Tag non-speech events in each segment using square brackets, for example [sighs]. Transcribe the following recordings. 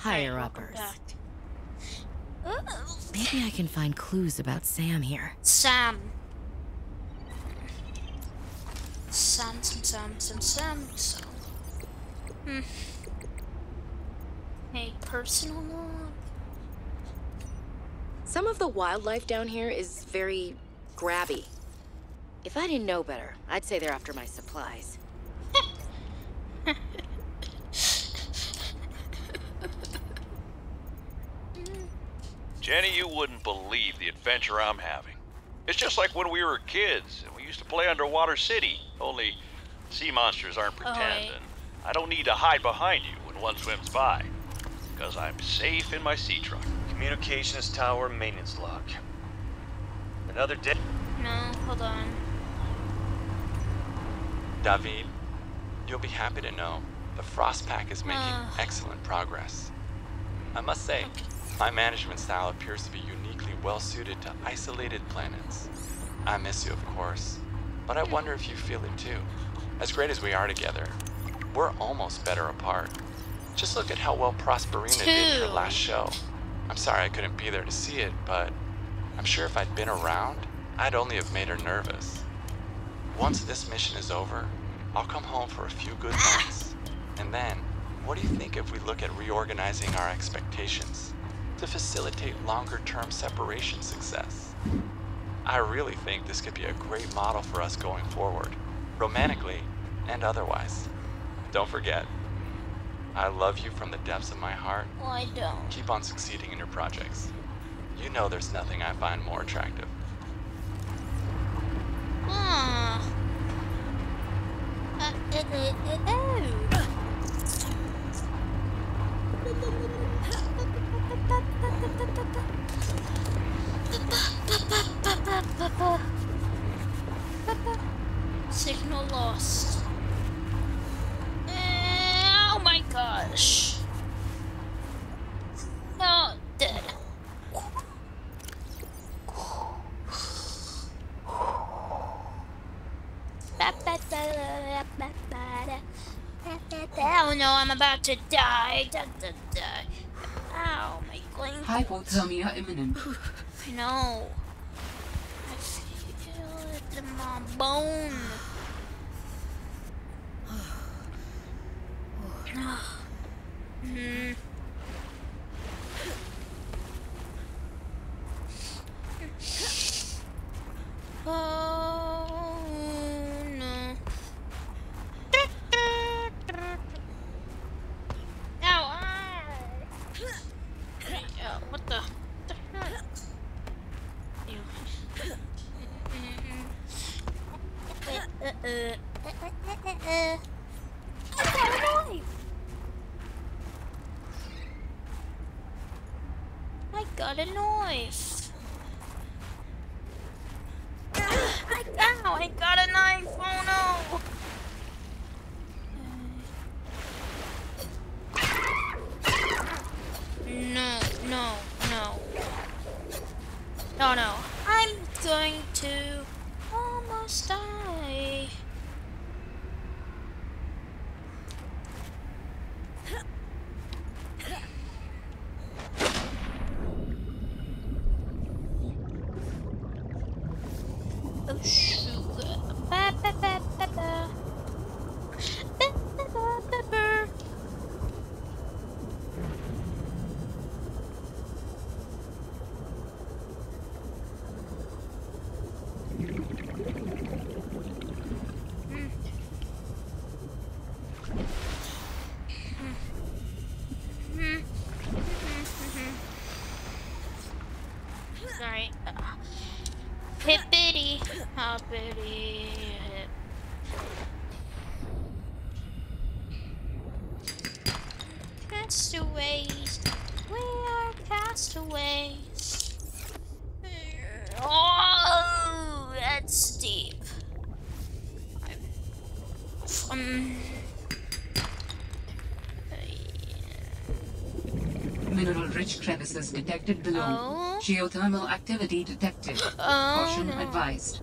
higher uppers. Maybe I can find clues about Sam here. Sam. Sam, Sam, Sam, Sam, Sam, Sam. Hmm. Hey, personal log. Some of the wildlife down here is very grabby. If I didn't know better, I'd say they're after my supplies. Jenny, you wouldn't believe the adventure I'm having. It's just like when we were kids and we used to play Underwater City, only sea monsters aren't pretend, and I don't need to hide behind you when one swims by, because I'm safe in my sea truck. Communications tower maintenance log. Another day. No, hold on. David, you'll be happy to know the Frost Pack is making Ah. excellent progress. I must say, my management style appears to be uniquely well suited to isolated planets. I miss you, of course, but I wonder if you feel it too. As great as we are together, we're almost better apart. Just look at how well Prosperina did in her last show. I'm sorry I couldn't be there to see it, but I'm sure if I'd been around, I'd only have made her nervous. Once this mission is over, I'll come home for a few good months. And then, what do you think if we look at reorganizing our expectations to facilitate longer term separation success? I really think this could be a great model for us going forward, romantically and otherwise. Don't forget, I love you from the depths of my heart. Well, I don't. Keep on succeeding in your projects. You know there's nothing I find more attractive. Ah. Uh, uh, uh, oh. Signal lost. Eh, Oh my gosh. No, dead. Oh no, I'm about to die. Glands. Hypothermia imminent. I know. I feel it in my bone. Hmm. Oh no. Ow! ah. Uh, what the? the heck? Ew. Uh, uh, uh, uh, uh, uh. I got a knife! I got a knife! I, ow! I got a knife! Oh no! No, no, no. No, no. I'm going to almost die. Oh, sugar. Ba, ba, ba, ba, ba. Ba, ba, ba, ba, ba. Sorry. Uh, Hip. Castaways, we are castaways. Oh, that's deep. Um. Mineral rich crevices detected below. Oh. Geothermal activity detected. Oh, Caution no. advised.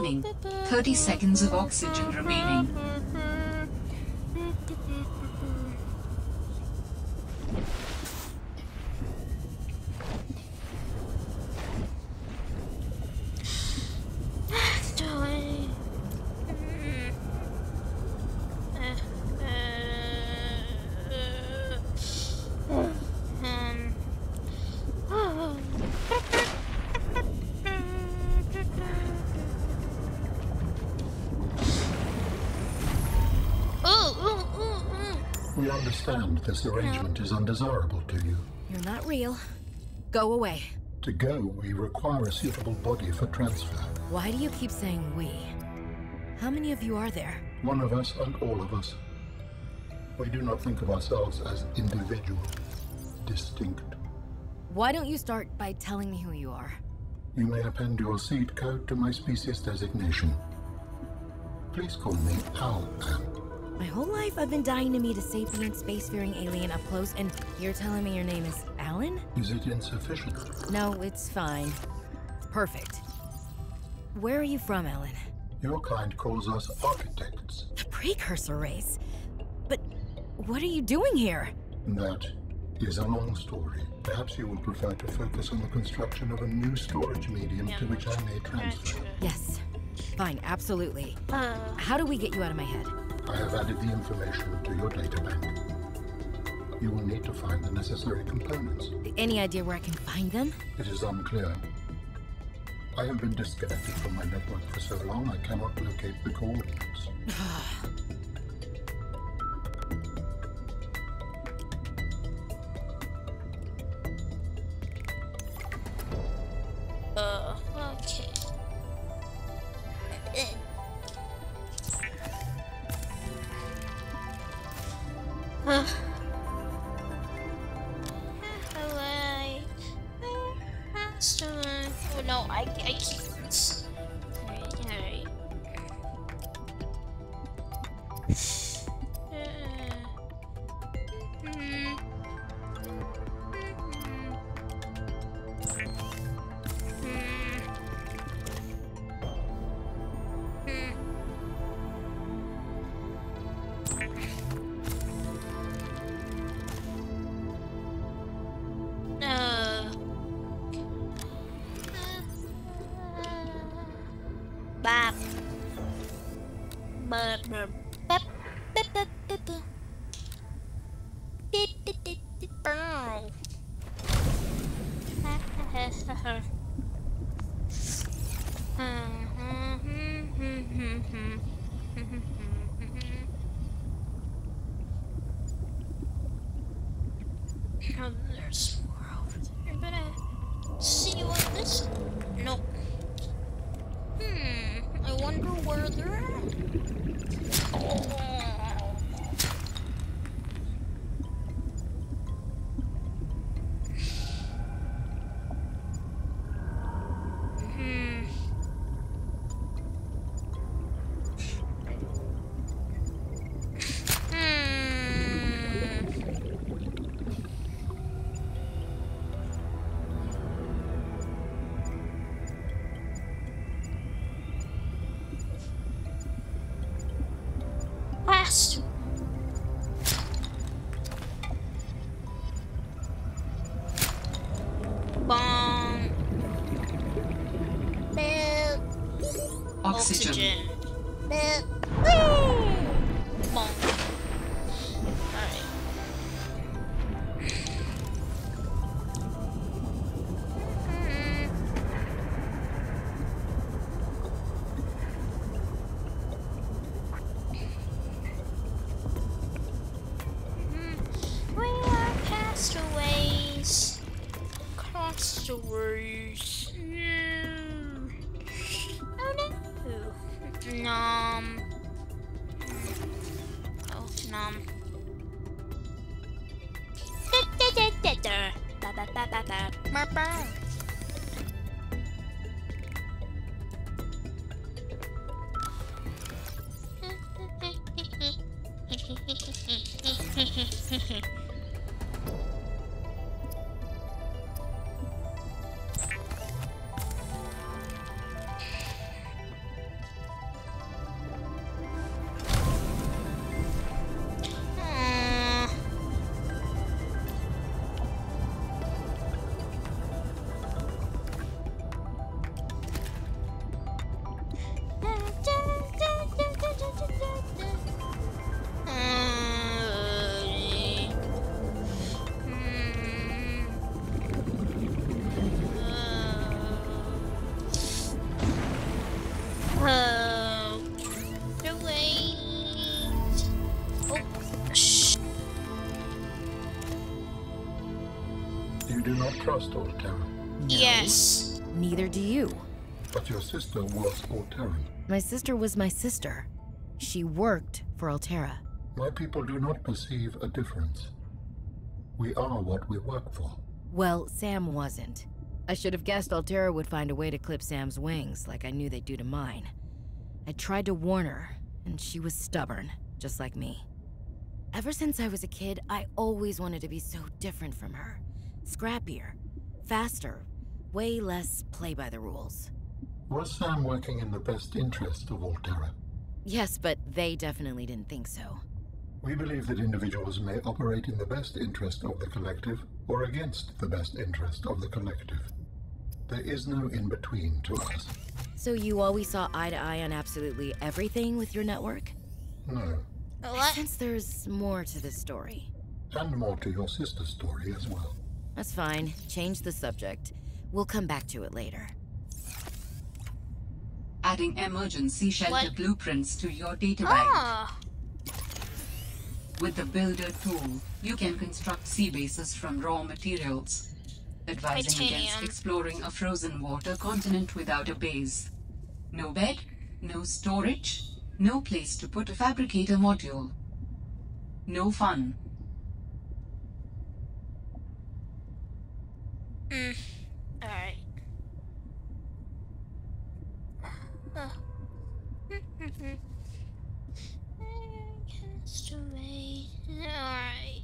Warning. 30 seconds of oxygen remaining. Understand this arrangement is undesirable to you. You're not real. Go away. To go, we require a suitable body for transfer. Why do you keep saying we? How many of you are there? One of us and all of us. We do not think of ourselves as individual, distinct. Why don't you start by telling me who you are? You may append your seed code to my species designation. Please call me Al My whole life I've been dying to meet a sapient spacefaring alien up close, and you're telling me your name is Alan? Is it insufficient? No, it's fine. Perfect. Where are you from, Alan? Your kind calls us architects. The precursor race. But what are you doing here? That is a long story. Perhaps you would prefer to focus on the construction of a new storage medium to which I may transfer. Yes. Fine, absolutely. Uh, How do we get you out of my head? I have added the information to your databank. You will need to find the necessary components. Any idea where I can find them? It is unclear. I have been disconnected from my network for so long I cannot locate the coordinates. [sighs] [sighs] [sighs] Huh? [laughs] Oh, there's fast. Bomb. Oxygen. Oxygen. มาป้า trust Alterra? No. Yes. Neither do you. But your sister was Alterran. My sister was my sister. She worked for Alterra. My people do not perceive a difference. We are what we work for. Well, Sam wasn't. I should have guessed Alterra would find a way to clip Sam's wings, like I knew they'd do to mine. I tried to warn her, and she was stubborn, just like me. Ever since I was a kid, I always wanted to be so different from her. Scrappier, faster, way less play by the rules. Was Sam working in the best interest of Alterra? Yes, but they definitely didn't think so. We believe that individuals may operate in the best interest of the collective or against the best interest of the collective. There is no in-between to us. So you always saw eye to eye on absolutely everything with your network? No. What? I sense there's more to this story. And more to your sister's story as well. That's fine. Change the subject. We'll come back to it later. Adding emergency shelter What? blueprints to your databank. Ah. With the Builder tool, you can construct sea bases from raw materials, advising against exploring a frozen water continent without a base. No bed, no storage, no place to put a fabricator module. No fun. Mm. Alright. Uh. Cast away. Alright.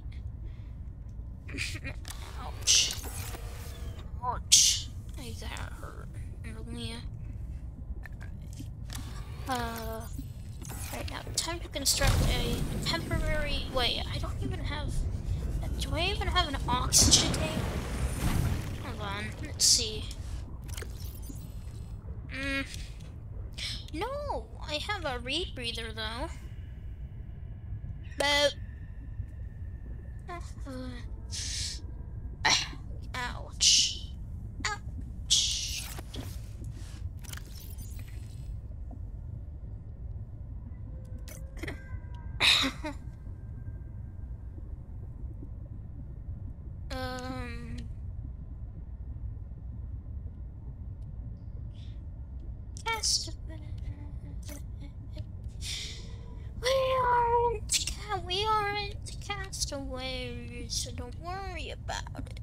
Ouch. Ouch. Hurt. Uh. Right now, time to construct a temporary. Wait, I don't even have. Do I even have an oxygen tank? On, let's see. Mm. No, I have a rebreather though. But. Ouch. Ouch. um. Cast We aren't we aren't castaways, so don't worry about it.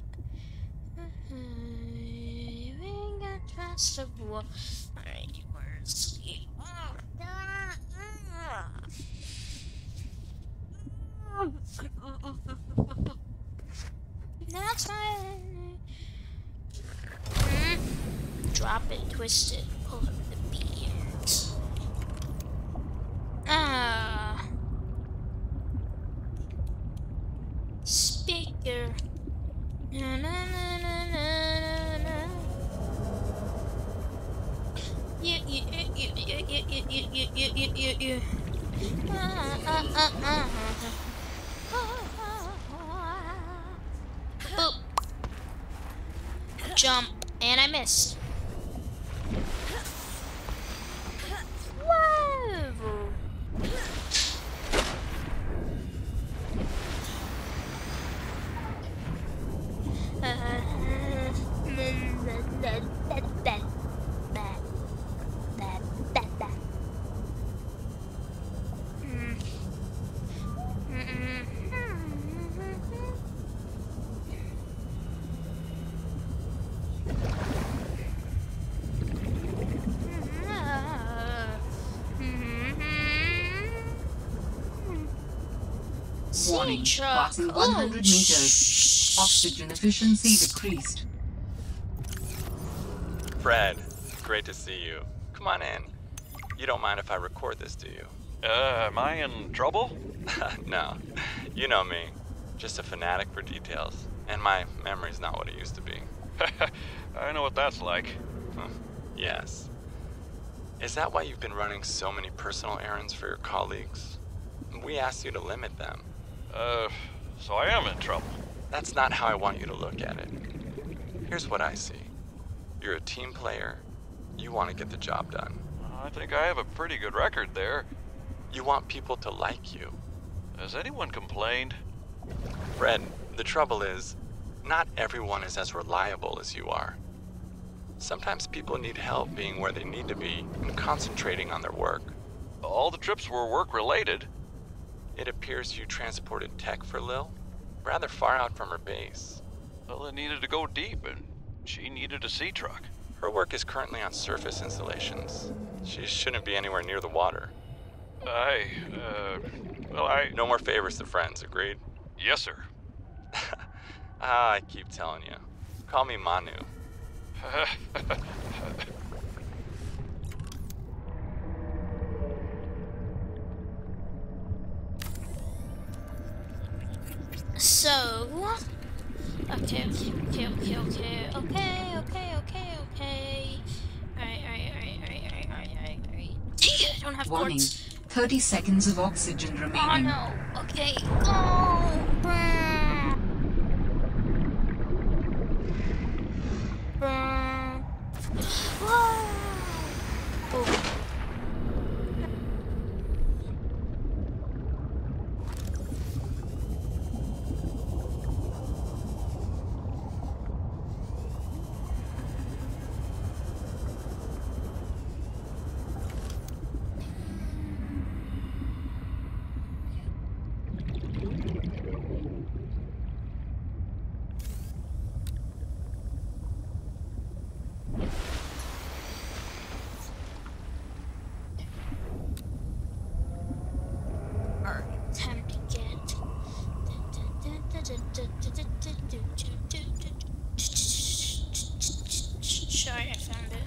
We ain't got castaway. Alright, where's he? That's fine. Mm. Drop it, twist it, pull up the beads. Ah. Speaker. Na na na na na na na. You you you you you Jump, and I missed. Warning, truck. passing Oh, 100 meters. Oxygen efficiency decreased. Fred, great to see you. Come on in. You don't mind if I record this, do you? Uh, am I in trouble? [laughs] no. You know me. Just a fanatic for details. And my memory's not what it used to be. [laughs] I know what that's like. Yes. Is that why you've been running so many personal errands for your colleagues? We asked you to limit them. Uh, so I am in trouble. That's not how I want you to look at it. Here's what I see. You're a team player. You want to get the job done. I think I have a pretty good record there. You want people to like you. Has anyone complained? Fred, the trouble is, not everyone is as reliable as you are. Sometimes people need help being where they need to be and concentrating on their work. All the trips were work related. It appears you transported tech for Lil, rather far out from her base. Well, it needed to go deep, and she needed a sea truck. Her work is currently on surface installations. She shouldn't be anywhere near the water. I, uh, well, I. No more favors to friends, agreed? Yes, sir. [laughs] ah, I keep telling you. Call me Manu. [laughs] So, okay, okay, okay, okay, okay, okay, okay, okay, okay. Alright, alright, alright, alright, alright, alright, alright. I don't have Warning, quartz. 30 seconds of oxygen remaining. Oh no. Okay, oh, go. Brr. Brr. Whoa. Oh. Alright, time to get. Sorry, I found it.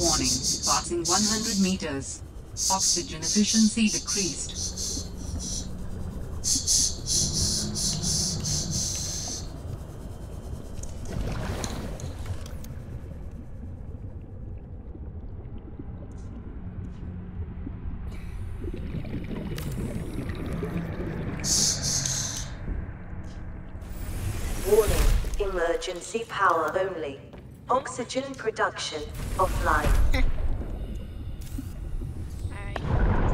Warning, passing 100 meters. Oxygen efficiency decreased. Warning, emergency power only. Oxygen production offline. Alright.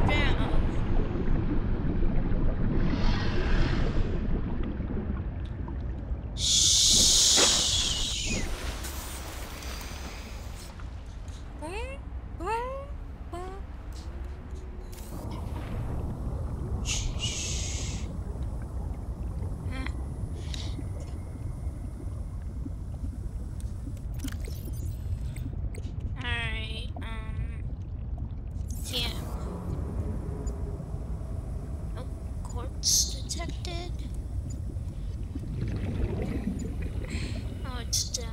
Now. Shh. Where? Where? Where? Shh. Huh. Alright, um. Yeah. Oh, quartz detected. Oh, it's down.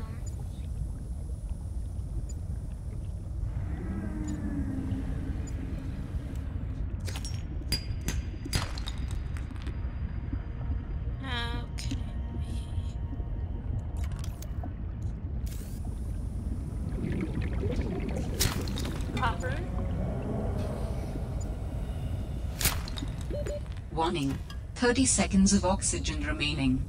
Okay. Copper. Warning, 30 seconds of oxygen remaining.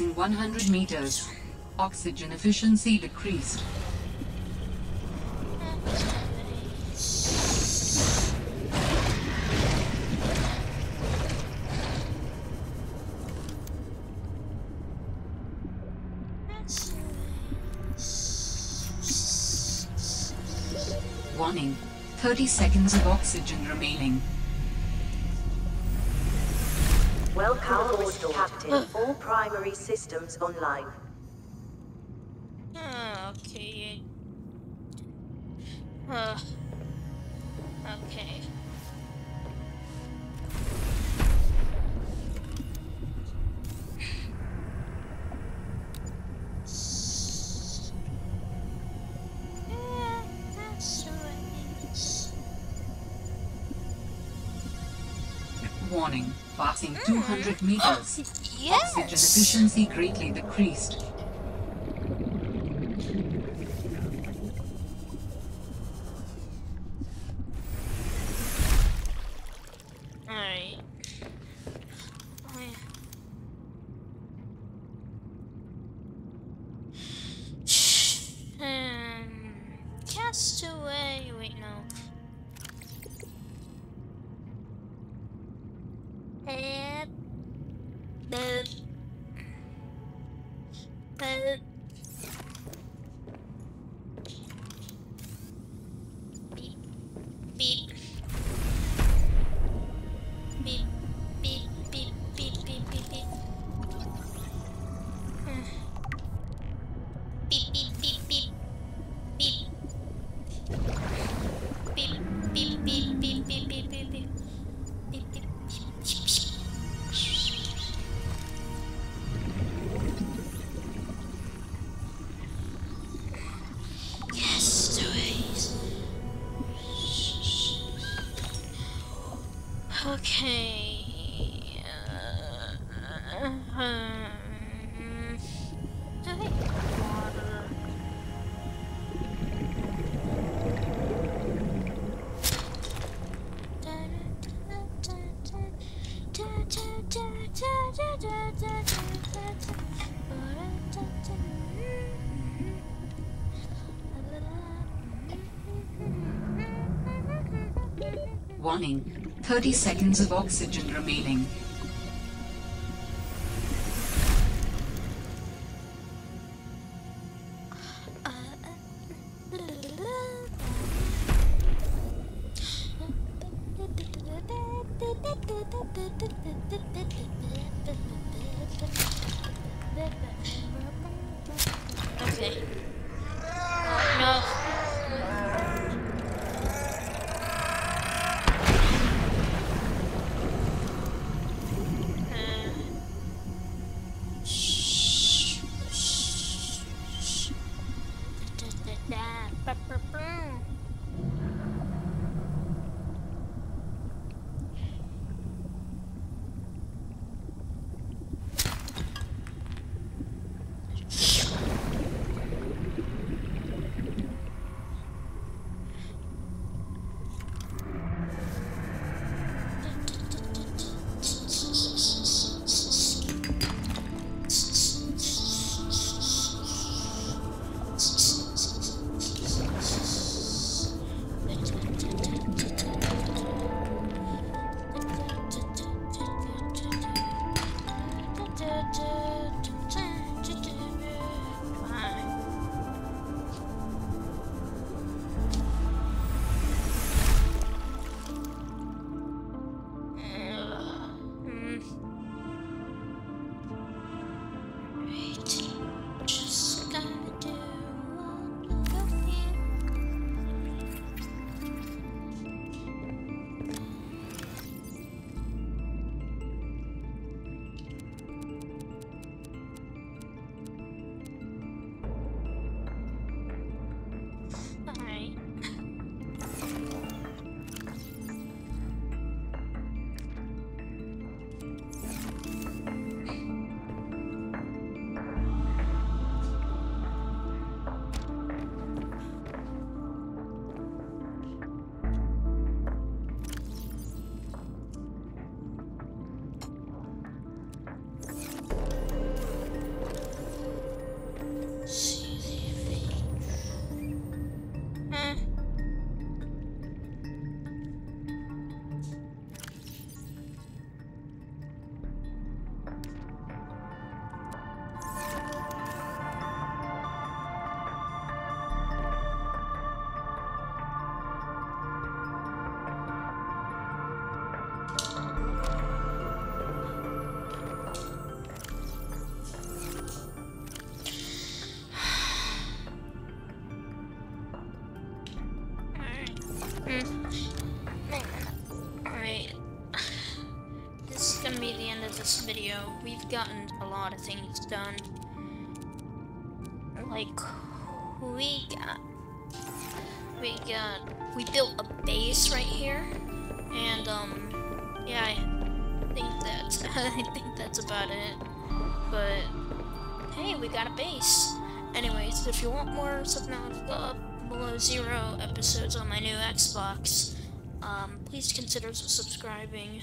Passing 100 meters. Oxygen efficiency decreased. Warning, 30 seconds of oxygen remaining. Welcome aboard, Captain. All primary systems online. Ah, okay. Uh, 200 meters. [gasps] Yes. Oxygen efficiency greatly decreased. 30 seconds of oxygen remaining. We've gotten a lot of things done. Like, we got... We got... We built a base right here. And, um... Yeah, I think that's... [laughs] I think that's about it. But... Hey, we got a base. Anyways, if you want more Subnautica Below Zero episodes on my new Xbox, um, please consider subscribing.